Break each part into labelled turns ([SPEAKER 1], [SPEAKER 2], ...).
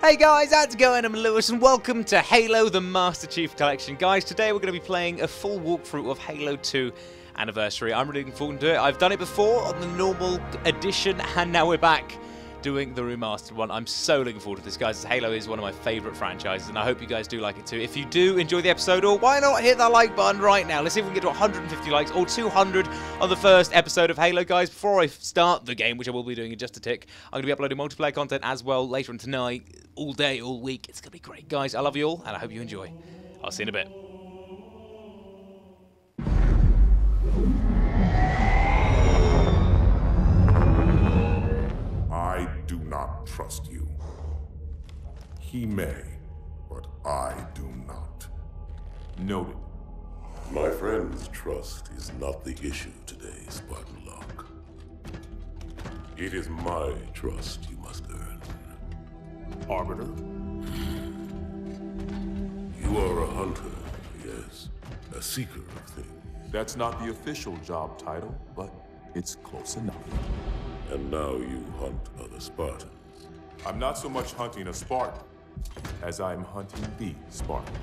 [SPEAKER 1] Hey guys, how's it going? I'm Lewis and welcome to Halo the Master Chief Collection. Guys, today we're going to be playing a full walkthrough of Halo 2 Anniversary. I'm really looking forward to it. I've done it before on the normal edition and now we're back doing the remastered one. I'm so looking forward to this, guys. Halo is one of my favourite franchises, and I hope you guys do like it too. If you do enjoy the episode, or why not hit that like button right now? Let's see if we can get to 150 likes or 200 on the first episode of Halo, guys. Before I start the game, which I will be doing in just a tick, I'm going to be uploading multiplayer content as well later on tonight, all day, all week. It's going to be great, guys. I love you all, and I hope you enjoy. I'll see you in a bit.
[SPEAKER 2] I trust you. He may, but I do not.
[SPEAKER 3] Noted.
[SPEAKER 4] My friend's trust is not the issue today, Spartan Locke. It is my trust you must earn.
[SPEAKER 3] Arbiter?
[SPEAKER 4] You are a hunter, yes. A seeker of things.
[SPEAKER 3] That's not the official job title, but it's close enough.
[SPEAKER 4] And now you hunt other Spartans.
[SPEAKER 3] I'm not so much hunting a Spartan as I'm hunting the Spartan.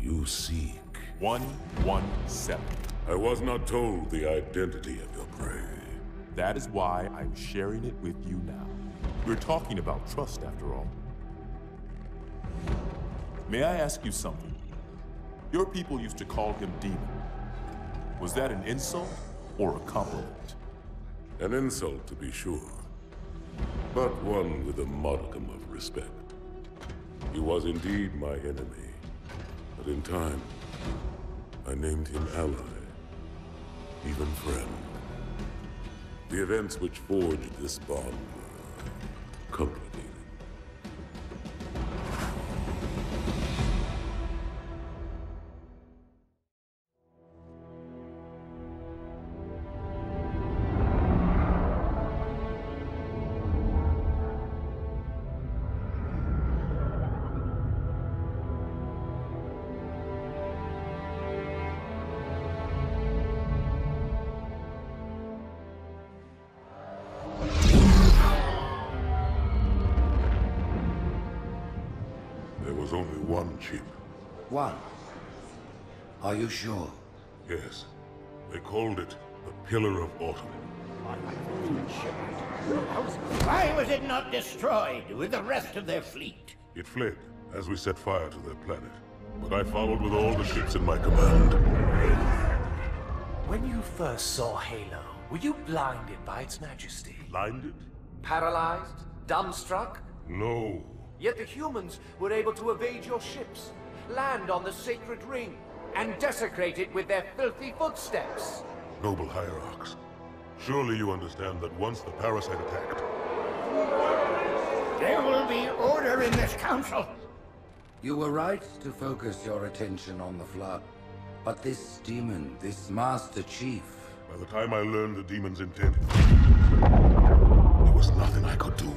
[SPEAKER 4] You seek.
[SPEAKER 3] 117.
[SPEAKER 4] I was not told the identity of your prey.
[SPEAKER 3] That is why I'm sharing it with you now. We're talking about trust, after all. May I ask you something? Your people used to call him Demon. Was that an insult or a compliment?
[SPEAKER 4] An insult, to be sure. But one with a modicum of respect. He was indeed my enemy. But in time, I named him ally. Even friend. The events which forged this bond were complicated.
[SPEAKER 5] You sure?
[SPEAKER 4] Yes. They called it the Pillar of Autumn.
[SPEAKER 6] Why was it not destroyed with the rest of their fleet?
[SPEAKER 4] It fled as we set fire to their planet. But I followed with all the ships in my command.
[SPEAKER 7] When you first saw Halo, were you blinded by its majesty?
[SPEAKER 4] Blinded?
[SPEAKER 7] Paralyzed? Dumbstruck?
[SPEAKER 4] No.
[SPEAKER 7] Yet the humans were able to evade your ships, land on the sacred ring, and desecrate it with their filthy footsteps.
[SPEAKER 4] Noble Hierarchs. Surely you understand that once the parasite attacked,
[SPEAKER 6] There will be order in this council.
[SPEAKER 5] You were right to focus your attention on the Flood. But this demon, this Master Chief,
[SPEAKER 4] by the time I learned the demon's intent, there was nothing I could do.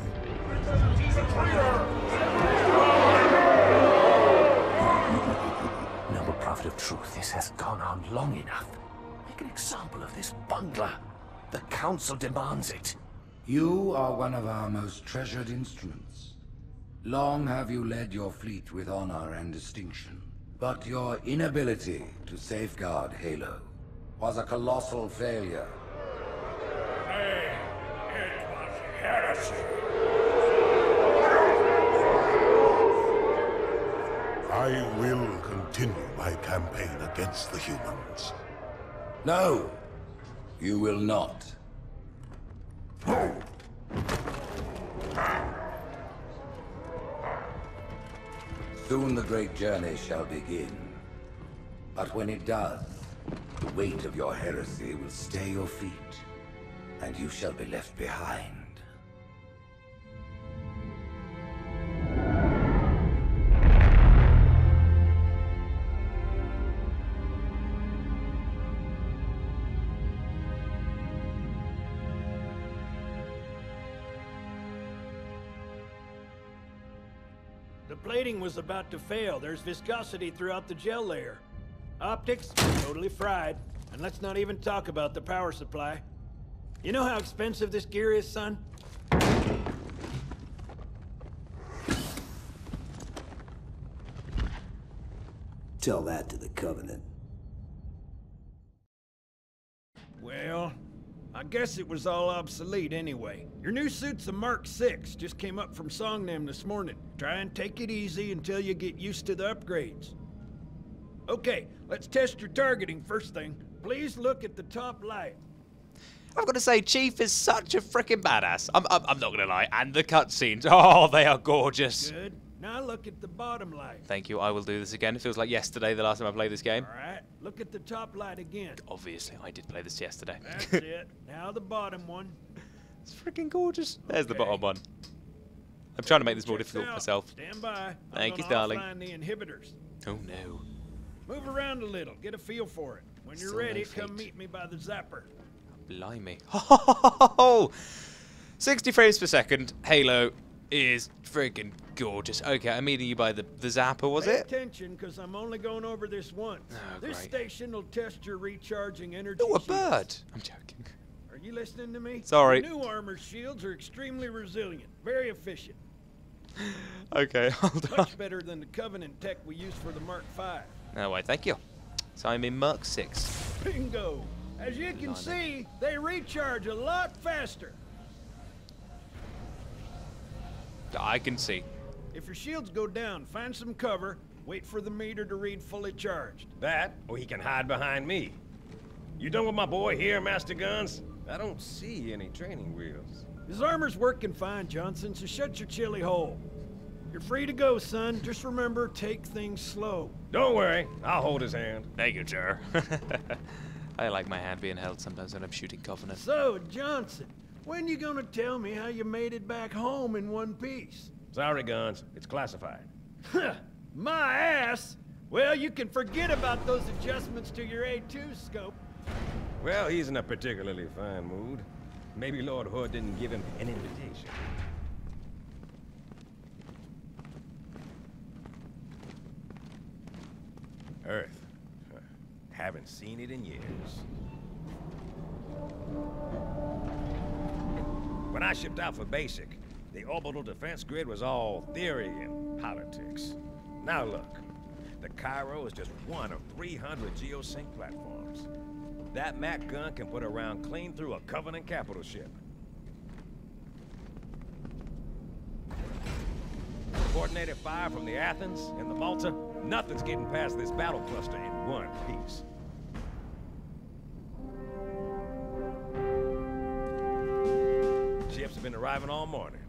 [SPEAKER 7] Of Truth, this has gone on long enough. Make an example of this bungler. The Council demands it.
[SPEAKER 5] you are one of our most treasured instruments. Long have you led your fleet with honor and distinction. But your inability to safeguard Halo was a colossal failure.
[SPEAKER 6] It was heresy.
[SPEAKER 4] I will continue my campaign against the humans.
[SPEAKER 5] No, you will not. Soon the great journey shall begin. But when it does, the weight of your heresy will stay your feet, and you shall be left behind.
[SPEAKER 8] The plating was about to fail. There's viscosity throughout the gel layer. Optics, totally fried. And let's not even talk about the power supply. You know how expensive this gear is, son?
[SPEAKER 9] Tell that to the Covenant.
[SPEAKER 8] Guess it was all obsolete anyway. Your new suit's a Mark 6, just came up from Songnam this morning. Try and take it easy until you get used to the upgrades. Okay, let's test your targeting first thing. Please look at the top light.
[SPEAKER 1] I've got to say, Chief is such a freaking badass. I'm, I'm, I'm not going to lie. And the cutscenes, oh, they are gorgeous.
[SPEAKER 8] Good. Now look at the bottom light.
[SPEAKER 1] Thank you. I will do this again. It feels like yesterday, the last time I played this game.
[SPEAKER 8] All right, look at the top light again.
[SPEAKER 1] Obviously, I did play this yesterday.
[SPEAKER 8] That's it. Now the bottom one.
[SPEAKER 1] It's freaking gorgeous. There's the bottom one. I'm trying to make this more difficult for
[SPEAKER 8] out.
[SPEAKER 1] myself.
[SPEAKER 8] Stand by.
[SPEAKER 1] Thank you, darling.
[SPEAKER 8] the inhibitors.
[SPEAKER 1] Oh no.
[SPEAKER 8] Move around a little. Get a feel for it. When you're
[SPEAKER 1] no
[SPEAKER 8] ready, come meet me by the zapper.
[SPEAKER 1] Blimey. Oh! 60 frames per second. Halo is freaking gorgeous. Okay, I'm meeting you by the, the zapper, was
[SPEAKER 8] Pay
[SPEAKER 1] it?
[SPEAKER 8] attention, because I'm only going over this once.
[SPEAKER 1] Oh,
[SPEAKER 8] this
[SPEAKER 1] great.
[SPEAKER 8] station will test your recharging energy.
[SPEAKER 1] Oh, a
[SPEAKER 8] shields.
[SPEAKER 1] bird. I'm joking.
[SPEAKER 8] Are you listening to me?
[SPEAKER 1] Sorry.
[SPEAKER 8] The new armor shields are extremely resilient, very efficient.
[SPEAKER 1] Okay, hold on.
[SPEAKER 8] Much better than the Covenant tech we use for the Mark V.
[SPEAKER 1] No way, thank you. So I'm in Mark 6.
[SPEAKER 8] Bingo! As you can see, they recharge a lot faster.
[SPEAKER 1] I can see.
[SPEAKER 8] If your shields go down, find some cover, wait for the meter to read fully charged.
[SPEAKER 10] That, or he can hide behind me. You done with my boy here, Master Guns? I don't see any training wheels.
[SPEAKER 8] His armor's working fine, Johnson, so shut your chilly hole. You're free to go, son. Just remember, take things slow.
[SPEAKER 10] Don't worry, I'll hold his hand.
[SPEAKER 1] Thank you, sir. I like my hand being held sometimes when I'm shooting Covenant.
[SPEAKER 8] So, Johnson, when you gonna tell me how you made it back home in one piece?
[SPEAKER 10] Sorry, Guns, it's classified.
[SPEAKER 8] My ass! Well, you can forget about those adjustments to your A2 scope.
[SPEAKER 10] Well, he's in a particularly fine mood. Maybe Lord Hood didn't give him an invitation. Earth. Huh. Haven't seen it in years. When I shipped out for basic, the orbital defense grid was all theory and politics. Now look, the Cairo is just one of 300 geosync platforms. That Mac gun can put a round clean through a Covenant capital ship. Coordinated fire from the Athens and the Malta, nothing's getting past this battle cluster in one piece. Ships have been arriving all morning.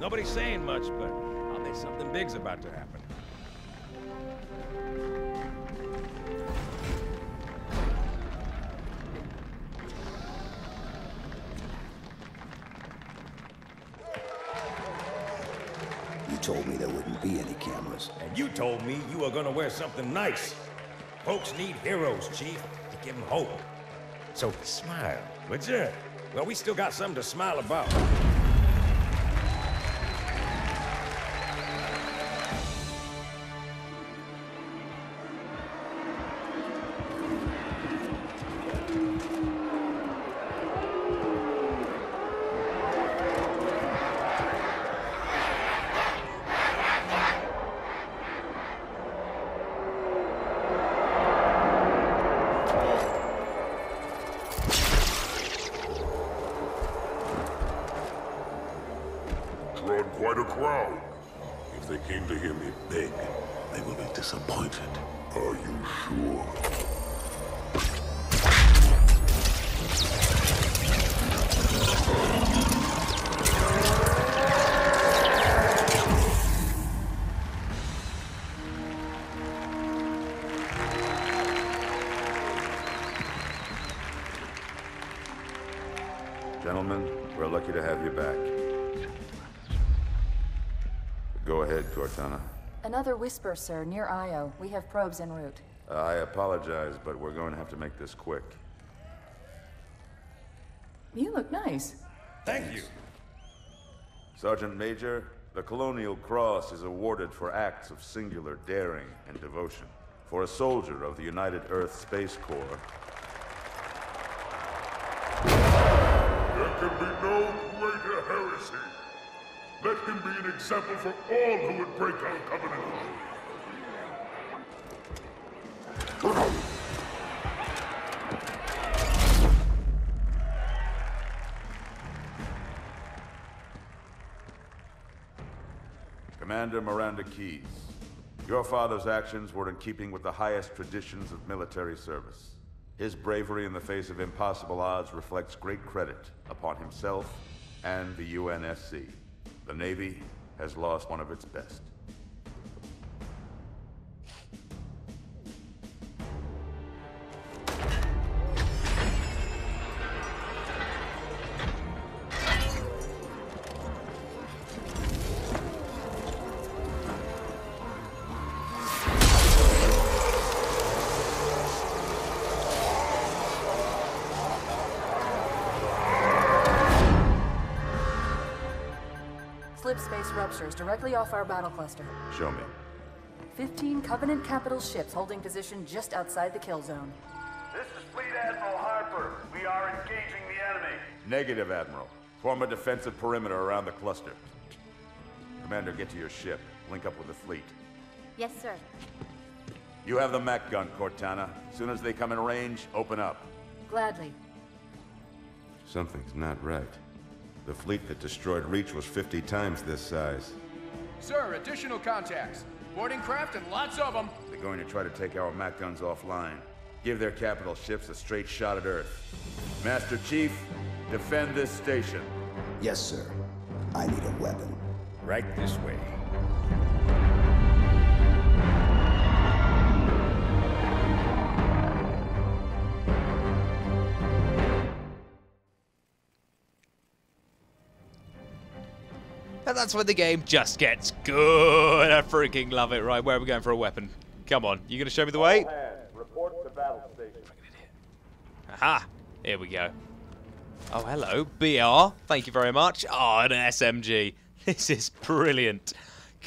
[SPEAKER 10] Nobody's saying much, but I'll bet something big's about to happen.
[SPEAKER 9] You told me there wouldn't be any cameras.
[SPEAKER 10] And you told me you were gonna wear something nice. Folks need heroes, Chief, to give them hope. So smile, would you? Well, we still got something to smile about.
[SPEAKER 11] Another whisper, sir, near Io. We have probes en route.
[SPEAKER 12] Uh, I apologize, but we're going to have to make this quick.
[SPEAKER 11] You look nice.
[SPEAKER 10] Thank you.
[SPEAKER 12] Sergeant Major, the Colonial Cross is awarded for acts of singular daring and devotion. For a soldier of the United Earth Space Corps, There
[SPEAKER 2] can be no greater heresy. Let him be an example for all who would break our covenant.
[SPEAKER 12] Commander Miranda Keyes, your father's actions were in keeping with the highest traditions of military service. His bravery in the face of impossible odds reflects great credit upon himself and the UNSC. The Navy has lost one of its best.
[SPEAKER 11] Slip space ruptures directly off our battle cluster.
[SPEAKER 12] Show me.
[SPEAKER 11] 15 Covenant capital ships holding position just outside the kill zone.
[SPEAKER 13] This is Fleet Admiral Harper. We are engaging the enemy.
[SPEAKER 12] Negative, Admiral. Form a defensive perimeter around the cluster. Commander, get to your ship. Link up with the fleet.
[SPEAKER 14] Yes, sir.
[SPEAKER 12] You have the Mac gun, Cortana. As soon as they come in range, open up.
[SPEAKER 11] Gladly.
[SPEAKER 15] Something's not right. The fleet that destroyed Reach was 50 times this size.
[SPEAKER 16] Sir, additional contacts. Boarding craft and lots of them.
[SPEAKER 12] They're going to try to take our Mac guns offline. Give their capital ships a straight shot at Earth. Master Chief, defend this station.
[SPEAKER 9] Yes, sir. I need a weapon.
[SPEAKER 10] Right this way.
[SPEAKER 1] That's when the game just gets good. I freaking love it. Right, where are we going for a weapon? Come on, you gonna show me the way?
[SPEAKER 13] Report to battle station.
[SPEAKER 1] Aha! Here we go. Oh, hello, BR. Thank you very much. Oh, an SMG. This is brilliant.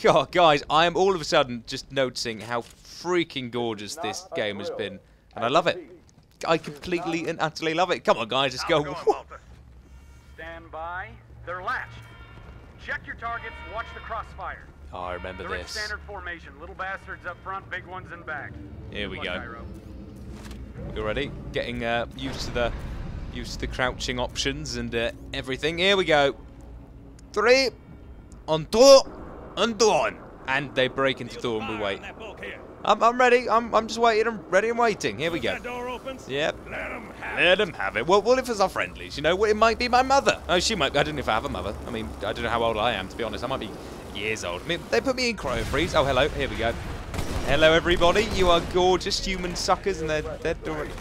[SPEAKER 1] God, guys, I am all of a sudden just noticing how freaking gorgeous this game has been. And I love it. I completely and utterly love it. Come on, guys, let's go.
[SPEAKER 17] Stand by. They're latched. Check your targets. Watch the crossfire.
[SPEAKER 1] Oh, I remember
[SPEAKER 17] They're
[SPEAKER 1] this.
[SPEAKER 17] standard formation. Little bastards up front, big ones in back.
[SPEAKER 1] Here we
[SPEAKER 17] Good luck,
[SPEAKER 1] go.
[SPEAKER 17] Cairo.
[SPEAKER 1] You ready? Getting uh, used to the used to the crouching options and uh, everything. Here we go. Three, on two, and one. And they break into door and we wait. I'm, I'm ready. I'm, I'm just waiting. I'm ready and waiting. Here we go. Yep. Let them have it. Well, what if it's our friendlies? You know, it might be my mother. Oh, she might. I don't know if I have a mother. I mean, I don't know how old I am, to be honest. I might be years old. I mean, they put me in cryo freeze. Oh, hello. Here we go. Hello, everybody. You are gorgeous human suckers, and they're they're doing.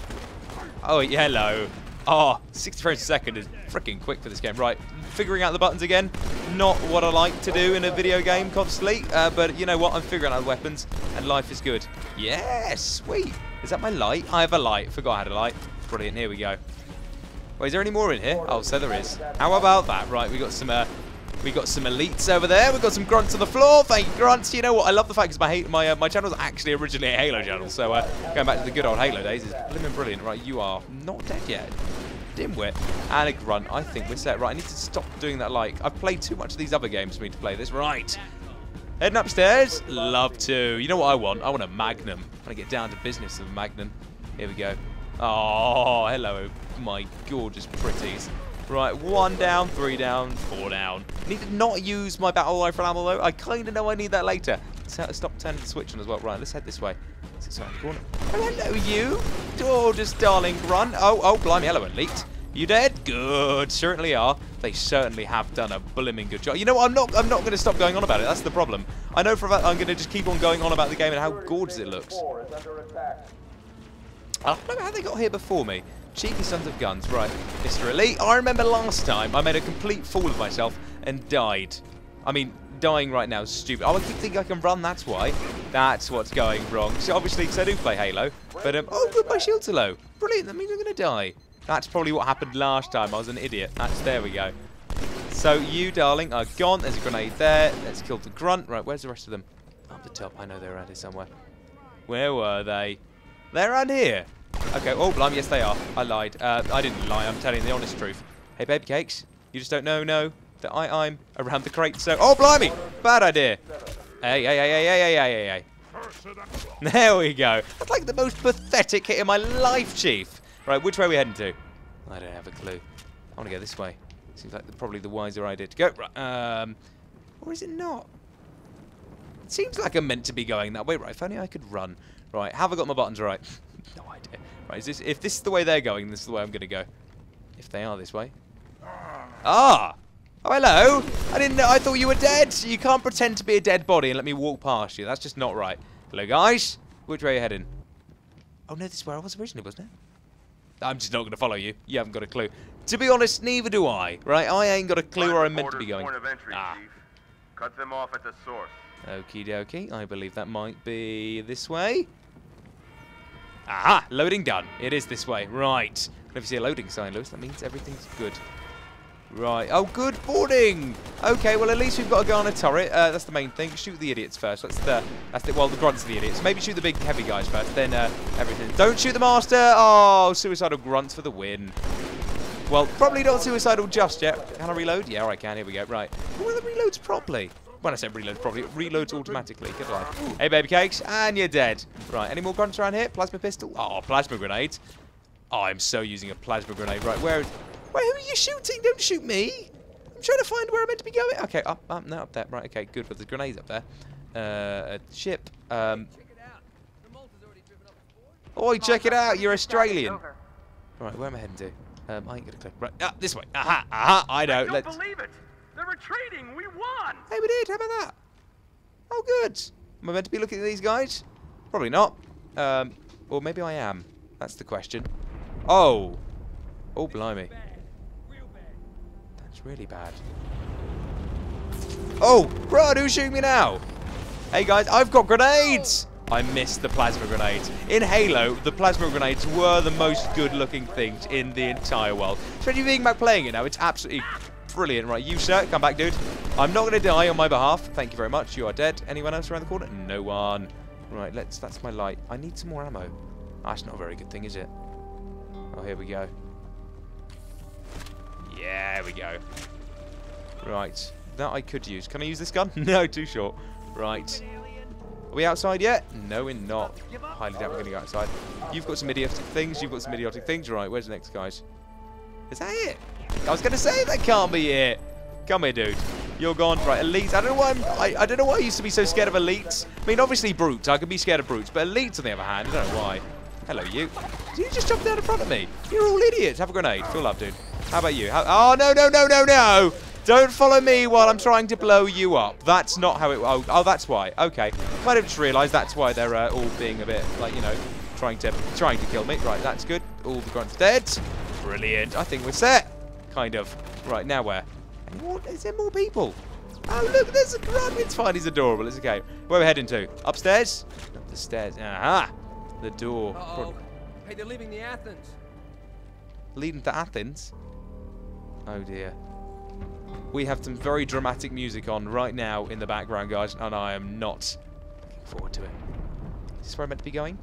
[SPEAKER 1] Oh, yeah, hello. Oh, 60 frames a second is freaking quick for this game. Right, figuring out the buttons again. Not what I like to do in a video game constantly, uh, but you know what? I'm figuring out the weapons, and life is good. Yes, sweet. Is that my light? I have a light. Forgot I had a light. Brilliant. Here we go. Wait, is there any more in here? Oh, so there is. How about that? Right, we got some. Uh, we got some elites over there. We've got some grunts on the floor. Thank you, grunts. You know what? I love the fact because my my uh, my channel is actually originally a Halo channel. So uh, going back to the good old Halo days is blimmin' brilliant. Right, you are not dead yet. Dimwit and a grunt. I think we're set. Right, I need to stop doing that. Like I've played too much of these other games for me to play this. Right. Heading upstairs. Love to. You know what I want? I want a Magnum. I want to get down to business with a Magnum. Here we go. Oh, hello, my gorgeous pretties. Right, one down, three down, four down. Need to not use my battle rifle ammo though. I kind of know I need that later. Stop turning the switch on as well. Right, let's head this way. Is it around the corner? Oh, hello, you. Gorgeous, darling grunt. Oh, oh, blimey. Hello, elite. You dead? Good. Certainly are. They certainly have done a blimming good job. You know what? I'm not. I'm not going to stop going on about it. That's the problem. I know for a fact I'm going to just keep on going on about the game and how gorgeous it looks. I don't know how they got here before me. Cheeky sons of guns. Right, Mr. Elite. I remember last time I made a complete fool of myself and died. I mean, dying right now is stupid. Oh, I keep thinking I can run, that's why. That's what's going wrong. So obviously, because I do play Halo. But, um, oh, good, my shield's are low. Brilliant, that means I'm going to die. That's probably what happened last time. I was an idiot. That's, there we go. So you, darling, are gone. There's a grenade there. Let's kill the grunt. Right, where's the rest of them? Up the top. I know they're around here somewhere. Where were they? They're around here. Okay, oh, blimey, yes they are. I lied. Uh, I didn't lie, I'm telling the honest truth. Hey, baby cakes, You just don't know, no, that I, I'm around the crate, so... Oh, blimey! Bad idea. Hey, hey, hey, hey, hey, hey, hey, hey. There we go. That's like the most pathetic hit in my life, Chief. Right, which way are we heading to? I don't have a clue. I want to go this way. Seems like the, probably the wiser idea to go. Right, um, or is it not? It seems like I'm meant to be going that way. Right, if only I could run. Right, have I got my buttons right? no idea. Right, is this, if this is the way they're going, this is the way I'm going to go. If they are this way. Ah! Oh, hello! I didn't know, I thought you were dead! You can't pretend to be a dead body and let me walk past you. That's just not right. Hello, guys. Which way are you heading? Oh, no, this is where I was originally, wasn't it? I'm just not going to follow you. You haven't got a clue. To be honest, neither do I, right? I ain't got a clue where I'm meant to be going.
[SPEAKER 12] Entry,
[SPEAKER 1] ah.
[SPEAKER 12] Chief. Cut them off at the source.
[SPEAKER 1] Okie dokie. I believe that might be this way. Aha! Loading done. It is this way. Right. If you see a loading sign, Lewis, that means everything's good. Right. Oh, good boarding. Okay, well, at least we've got a guy on a turret. Uh, that's the main thing. Shoot the idiots first. That's the, that's the, well, the grunts are the idiots. Maybe shoot the big heavy guys first, then uh, everything. Don't shoot the master. Oh, suicidal grunts for the win. Well, probably not suicidal just yet. Can I reload? Yeah, I can. Here we go. Right. Well, reloads properly. When I said reload properly, it reloads automatically. Good life. Hey, baby cakes, and you're dead. Right, any more grunts around here? Plasma pistol? Oh, plasma grenade. Oh, I'm so using a plasma grenade. Right, where... Wait, who are you shooting? Don't shoot me. I'm trying to find where I'm meant to be going. Okay, up, up, no, up there. Right, okay, good. But the grenades up there. Uh, a ship. Um. Oi, check it out. You're Australian. Right, where am I heading to? Um, I ain't gonna click. Right, ah, this way. Aha, aha. I know.
[SPEAKER 17] I don't
[SPEAKER 1] Let's.
[SPEAKER 17] believe it. Retreating. We won.
[SPEAKER 1] Hey, we did. How about that? Oh, good. Am I meant to be looking at these guys? Probably not. Um, or maybe I am. That's the question. Oh. Oh, blimey. That's really bad. Oh, Brad, who's shooting me now? Hey, guys, I've got grenades. I missed the plasma grenades. In Halo, the plasma grenades were the most good-looking things in the entire world. Especially being back playing it now, it's absolutely brilliant. Right, you, sir, come back, dude. I'm not going to die on my behalf. Thank you very much. You are dead. Anyone else around the corner? No one. Right, let's. That's my light. I need some more ammo. That's not a very good thing, is it? Oh, here we go. Yeah, we go. Right, that I could use. Can I use this gun? no, too short. Right. Are we outside yet? No, we're not. Highly doubt we're going to go outside. You've got some idiotic things. You've got some idiotic things. Right, where's the next guys? Is that it? I was going to say that can't be it. Come here, dude. You're gone. Right, elites. I don't know why I'm, I, I don't know why I used to be so scared of elites. I mean, obviously brutes. I can be scared of brutes, but elites on the other hand, I don't know why. Hello, you. Did you just jump down in front of me? You're all idiots. Have a grenade. Feel love, dude. How about you? How, oh, no, no, no, no, no. Don't follow me while I'm trying to blow you up. That's not how it... Oh, oh that's why. Okay. Might have just realised that's why they're uh, all being a bit, like, you know, trying to trying to kill me. Right, that's good. All the grunts dead. Brilliant. I think we're set. Kind of. Right, now where? And what? Is there more people? Oh, look, there's a grunt. It's fine. He's adorable. It's okay. Where are we heading to? Upstairs? Up the stairs. Aha. The door.
[SPEAKER 14] Uh-oh. Hey, they're leaving the Athens.
[SPEAKER 1] Leading to Athens? Oh, dear. We have some very dramatic music on right now in the background, guys, and I am not looking forward to it. Is this where I'm meant to be going?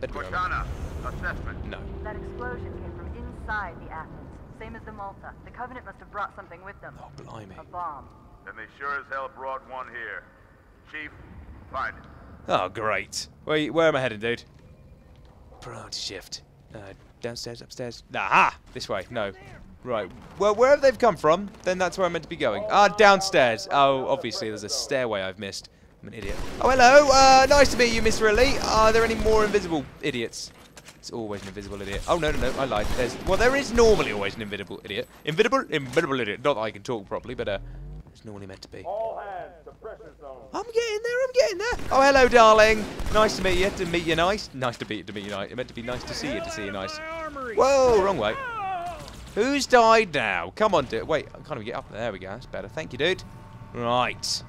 [SPEAKER 1] Better be where I'm-
[SPEAKER 12] Cortana, assessment.
[SPEAKER 1] No.
[SPEAKER 11] That explosion came from inside the Athens. Same as the Malta. The Covenant must have brought something with them.
[SPEAKER 1] Oh, blimey.
[SPEAKER 11] A bomb.
[SPEAKER 12] Then they sure as hell brought one here. Chief, find it.
[SPEAKER 1] Oh, great. Where, where am I heading, dude? Priority shift. Uh, downstairs, upstairs. Aha! This way. No. Right. Well, wherever they've come from, then that's where I'm meant to be going. Ah, downstairs. Oh, obviously, there's a stairway I've missed. I'm an idiot. Oh, hello. Uh, nice to meet you, Mr. Elite. Are there any more invisible idiots? It's always an invisible idiot. Oh, no, no, no. I lied. There's, well, there is normally always an invisible idiot. Invisible? Invisible idiot. Not that I can talk properly, but uh, it's normally meant to be.
[SPEAKER 13] All hands to pressure zone.
[SPEAKER 1] I'm getting there, I'm getting there. Oh, hello, darling. Nice to meet you. To meet you nice. Nice to meet, to meet you nice. It meant to be nice to see you, to see you nice. Whoa, wrong way. Who's died now? Come on, dude. Wait, I can't even get up. There we go. That's better. Thank you, dude. Right.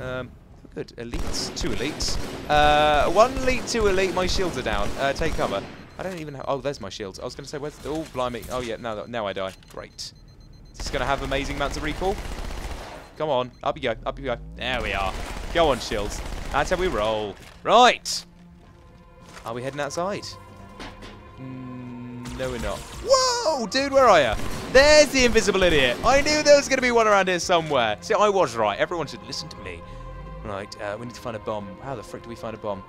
[SPEAKER 1] Um, good. Elites. Two elites. Uh, one elite, two elite. My shields are down. Uh, take cover. I don't even have... Oh, there's my shields. I was going to say, where's... The, oh, blimey. Oh, yeah, now, now I die. Great. This Is going to have amazing amounts of recall? Come on. Up you go. Up you go. There we are. Go on, shields. That's how we roll. Right. Are we heading outside? Mm, no, we're not. Whoa, dude, where are you? There's the invisible idiot. I knew there was going to be one around here somewhere. See, I was right. Everyone should listen to me. Right, uh, we need to find a bomb. How the frick do we find a bomb?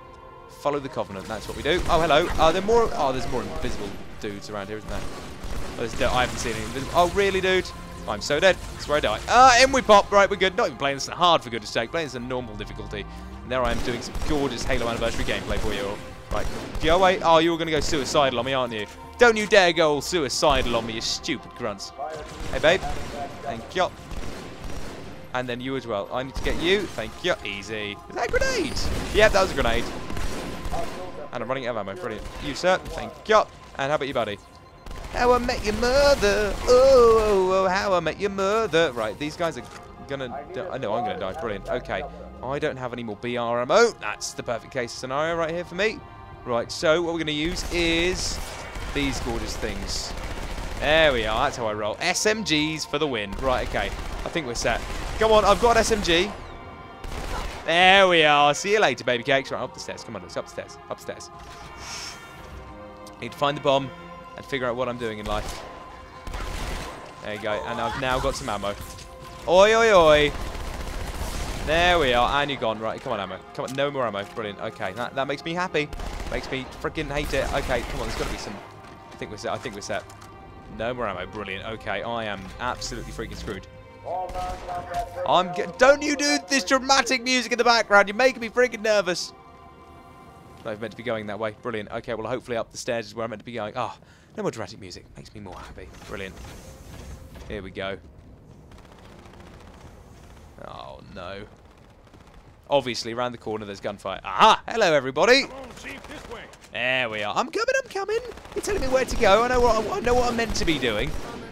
[SPEAKER 1] Follow the Covenant. That's what we do. Oh, hello. Are there more? Oh, there's more invisible dudes around here, isn't there? Oh, I haven't seen any invisible. Oh, really, dude? I'm so dead. That's where I die. Ah, in we pop. Right, we're good. Not even playing this hard, for goodness sake. Playing this in normal difficulty. And there I am doing some gorgeous Halo Anniversary gameplay for you all. Right. Go away. Oh, you're going to go suicidal on me, aren't you? Don't you dare go all suicidal on me, you stupid grunts. Hey, babe. Thank you. And then you as well. I need to get you. Thank you. Easy. Is that a grenade? Yep, that was a grenade. And I'm running out of ammo. Brilliant. You, sir. Thank you. And how about you, buddy? How I Met Your Mother. Oh, oh, oh, How I Met Your Mother. Right, these guys are gonna... I know oh, I'm gonna die. Brilliant. Okay. I don't have any more BR ammo. That's the perfect case scenario right here for me. Right, so what we're gonna use is these gorgeous things. There we are. That's how I roll. SMGs for the win. Right, okay. I think we're set. Come on, I've got an SMG. There we are. See you later, baby cakes. Right, up the stairs. Come on, it's upstairs. Upstairs. Need to find the bomb and figure out what I'm doing in life. There you go. And I've now got some ammo. Oi, oi, oi. There we are. And you're gone. Right, come on, ammo. Come on, no more ammo. Brilliant. Okay, that, that makes me happy. Makes me freaking hate it. Okay, come on, there's got to be some... I think we're set. I think we're set. No more ammo. Brilliant. Okay, I am absolutely freaking screwed. I'm Don't you do this dramatic music in the background. You're making me freaking nervous. I'm meant to be going that way. Brilliant. Okay, well, hopefully up the stairs is where I'm meant to be going. Oh, no more dramatic music. Makes me more happy. Brilliant. Here we go. Oh, no. Obviously, around the corner, there's gunfire. Aha! Hello, everybody.
[SPEAKER 10] On, Chief,
[SPEAKER 1] there we are. I'm coming, I'm coming. You're telling me where to go. I know what, I know what I'm meant to be doing.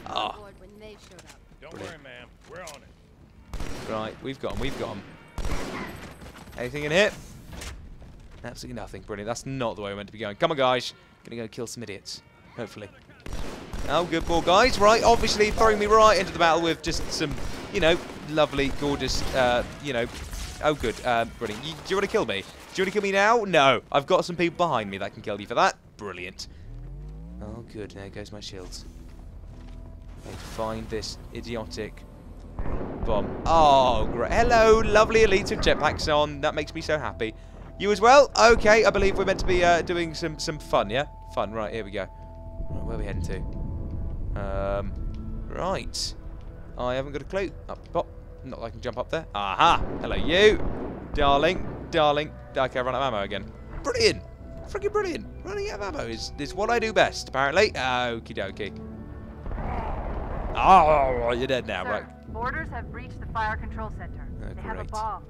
[SPEAKER 1] Oh.
[SPEAKER 10] Don't worry, ma'am. We're on it.
[SPEAKER 1] Right, we've got them, we've got them. Anything in here? Absolutely nothing. Brilliant. That's not the way we're meant to be going. Come on, guys. Gonna go kill some idiots. Hopefully. Oh, good ball, guys. Right, obviously throwing me right into the battle with just some, you know, lovely, gorgeous, uh, you know... Oh, good. Uh, brilliant. You, do you want to kill me? Do you want to kill me now? No. I've got some people behind me that can kill you for that. Brilliant. Oh, good. There goes my shields. I find this idiotic bomb. Oh, great. Hello, lovely elites with jetpacks on. That makes me so happy. You as well? Okay, I believe we're meant to be uh, doing some, some fun, yeah? Fun, right, here we go. Right, where are we heading to? Um, right. I haven't got a clue. Up, pop. Not like I can jump up there. Aha! Hello, you! Darling, darling. Okay, I run out of ammo again. Brilliant! Freaking brilliant! Running out of ammo is, is what I do best, apparently. Okie dokie. Oh, you're dead now, right?
[SPEAKER 11] Boarders have breached the fire control center.
[SPEAKER 1] Oh,
[SPEAKER 11] they have a bomb.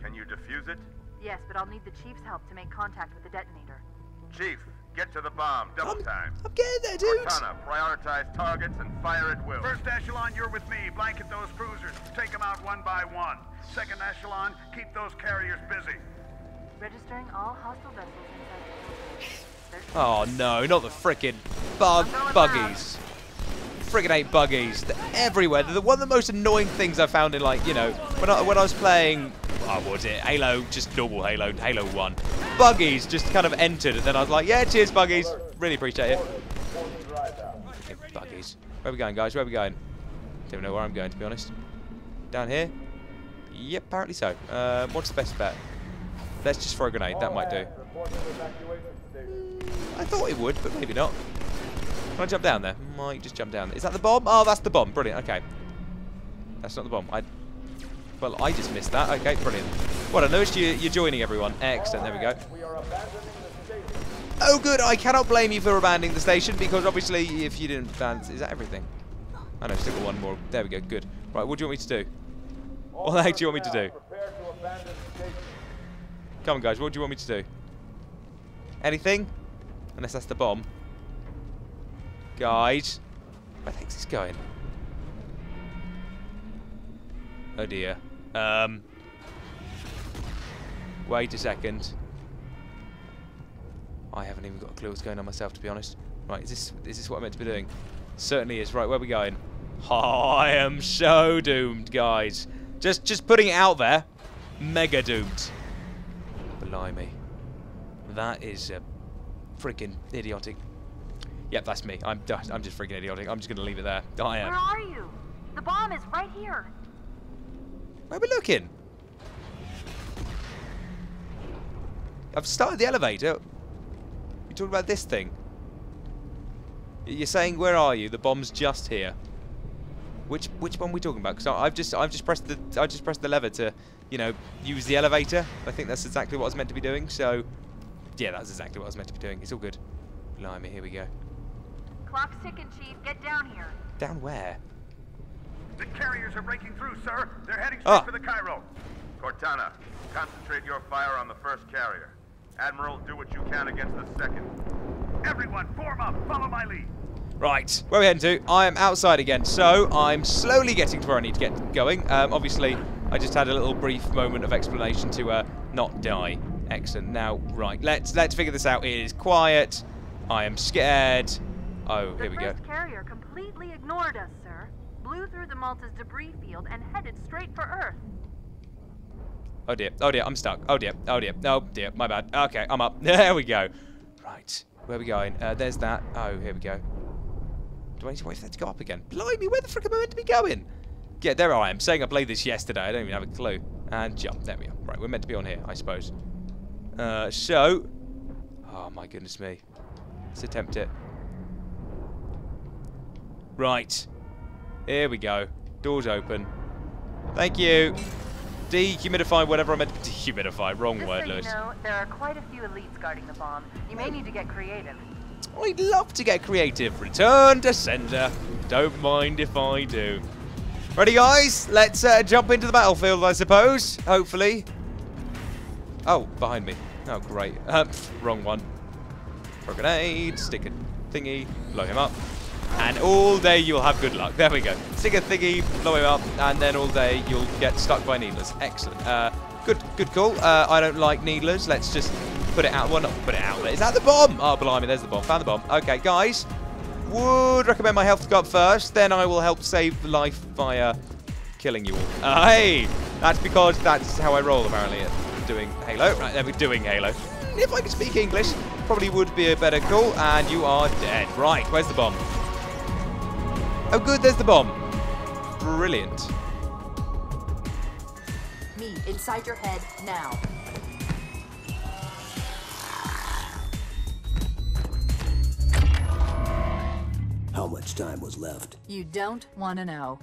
[SPEAKER 13] Can you defuse it?
[SPEAKER 11] Yes, but I'll need the chief's help to make contact with the detonator.
[SPEAKER 13] Chief, get to the bomb. Double time.
[SPEAKER 1] I'm getting there, dude.
[SPEAKER 13] Cortana, prioritize targets and fire at will. First echelon, you're with me. Blanket those cruisers. Take them out one by one. Second echelon, keep those carriers busy.
[SPEAKER 11] Registering all hostile vessels inside the filter.
[SPEAKER 1] Oh no, not the frickin' bug buggies. Frickin' hate buggies. They're everywhere. They're the, one of the most annoying things I found in like, you know, when I when I was playing oh, what was it? Halo, just normal Halo, Halo 1. Buggies just kind of entered and then I was like, yeah, cheers buggies. Really appreciate it. Okay, buggies. Where are we going, guys? Where are we going? Don't even know where I'm going, to be honest. Down here? Yep, apparently so. Uh, what's the best bet? Let's just throw a grenade. That might do. I thought it would, but maybe not. Can I jump down there? Might just jump down there. Is that the bomb? Oh, that's the bomb. Brilliant. Okay. That's not the bomb. I. Well, I just missed that. Okay, brilliant. Well, I noticed you, you're joining everyone. Excellent. There we go. Oh, good. I cannot blame you for abandoning the station because obviously, if you didn't abandon, is that everything? I know. Still got one more. There we go. Good. Right. What do you want me to do? What the heck do you want me to do? Come on, guys. What do you want me to do? Anything? Unless that's the bomb. Guys. Where the heck's this going? Oh dear. Um. Wait a second. I haven't even got a clue what's going on myself, to be honest. Right, is this is this what I'm meant to be doing? Certainly is. Right, where are we going? Oh, I am so doomed, guys. Just just putting it out there. Mega doomed. Blimey. That is a freaking idiotic. Yep, that's me. I'm I'm just freaking idiotic. I'm just going to leave it there. I am.
[SPEAKER 11] Where are you? The bomb is right here.
[SPEAKER 1] Where are we looking? I've started the elevator. You talking about this thing? You're saying where are you? The bomb's just here. Which which one are we talking about? Because I've just I've just pressed the I just pressed the lever to, you know, use the elevator. I think that's exactly what I was meant to be doing. So, yeah, that's exactly what I was meant to be doing. It's all good. Blimey, here we go.
[SPEAKER 11] Clock's ticking, Chief. Get down here.
[SPEAKER 1] Down where?
[SPEAKER 13] The carriers are breaking through, sir. They're heading straight
[SPEAKER 1] Ah.
[SPEAKER 13] for the Cairo.
[SPEAKER 12] Cortana, concentrate your fire on the first carrier. Admiral, do what you can against the second.
[SPEAKER 13] Everyone, form up. Follow my lead.
[SPEAKER 1] Right, where are we heading to? I am outside again, so I'm slowly getting to where I need to get going. Um, obviously, I just had a little brief moment of explanation to uh, not die. Excellent. Now, right, let's let's figure this out. It is quiet. I am scared. Oh,
[SPEAKER 11] The
[SPEAKER 1] here we go.
[SPEAKER 11] first carrier completely ignored us, sir. Blew through the Malta's debris field and headed straight for Earth.
[SPEAKER 1] Oh dear. Oh dear. I'm stuck. Oh dear. Oh dear. Oh dear. My bad. Okay, I'm up. There we go. Right. Where are we going? Uh, there's that. Oh, here we go. Do I need to wait for that to go up again? Blimey, where the frick am I meant to be going? Yeah, there I am. Saying I played this yesterday. I don't even have a clue. And jump. There we are. Right, we're meant to be on here, I suppose. Uh, so... Oh, my goodness me. Let's attempt it. Right. Here we go. Doors open. Thank you. Dehumidify whatever I meant to dehumidify. Wrong
[SPEAKER 11] Just
[SPEAKER 1] word,
[SPEAKER 11] so You know, there are quite a few elites guarding the bomb. You may need to get creative.
[SPEAKER 1] I'd love to get creative. Return to sender. Don't mind if I do. Ready, guys? Let's uh, jump into the battlefield, I suppose. Hopefully. Oh, behind me. Oh, great. Uh, wrong one. Throw a grenade, stick a thingy, blow him up. And all day you'll have good luck. There we go. Stick a thingy, blow him up, and then all day you'll get stuck by needlers. Excellent. Uh, good, good call. Uh, I don't like needlers. Let's just put it out. Well, not put it out Is that the bomb? Oh, blimey, there's the bomb. Found the bomb. Okay, guys. Would recommend my health to go up first. Then I will help save the life via killing you all. Uh, hey, that's because that's how I roll apparently at doing Halo. Right, there we're doing Halo. If I could speak English, probably would be a better call. And you are dead. Right, where's the bomb? Oh, good, there's the bomb. Brilliant.
[SPEAKER 18] Me, inside your head, now.
[SPEAKER 9] How much time was left?
[SPEAKER 18] You don't want to know.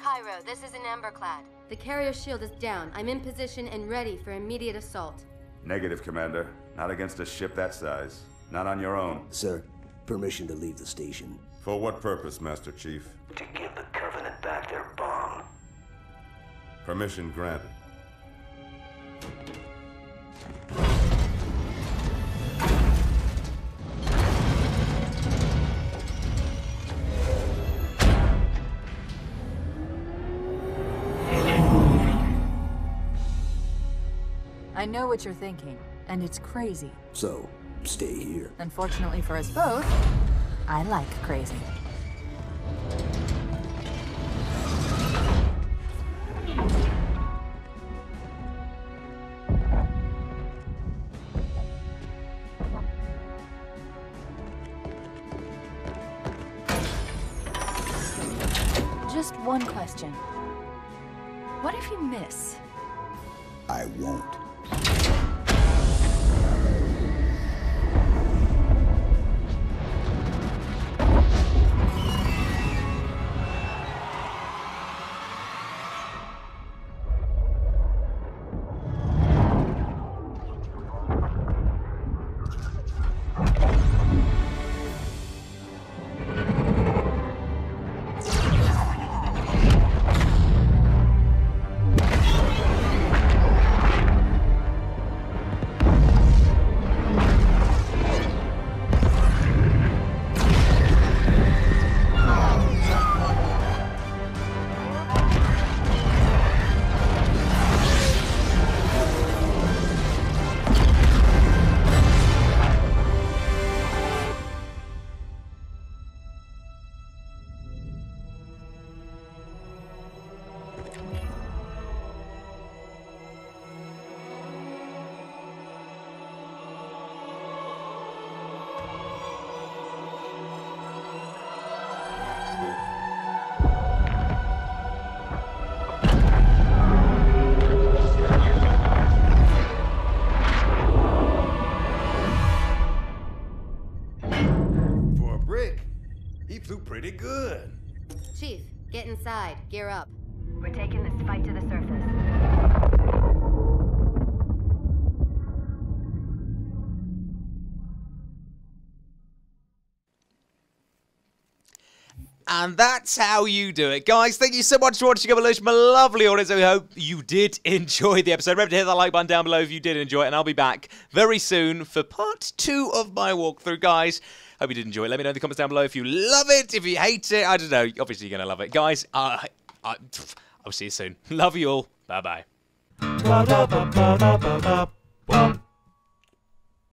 [SPEAKER 19] Cairo, this is In Amber Clad. The carrier shield is down. I'm in position and ready for immediate assault.
[SPEAKER 12] Negative, Commander. Not against a ship that size. Not on your own.
[SPEAKER 9] Sir, permission to leave the station.
[SPEAKER 15] For what purpose, Master Chief?
[SPEAKER 9] To give the Covenant back their bomb.
[SPEAKER 15] Permission granted.
[SPEAKER 18] I know what you're thinking, and it's crazy.
[SPEAKER 9] So, stay here.
[SPEAKER 18] Unfortunately for us both, I like crazy.
[SPEAKER 19] Gear up.
[SPEAKER 11] We're taking this fight to the surface.
[SPEAKER 1] And that's how you do it. Guys, thank you so much for watching Evolution, my lovely audience. We hope you did enjoy the episode. Remember to hit that like button down below if you did enjoy it, and I'll be back very soon for part two of my walkthrough. Guys, hope you did enjoy it. Let me know in the comments down below if you love it, if you hate it. I don't know. Obviously, you're going to love it. Guys, uh, I, I'll see you soon. Love you all. Bye-bye.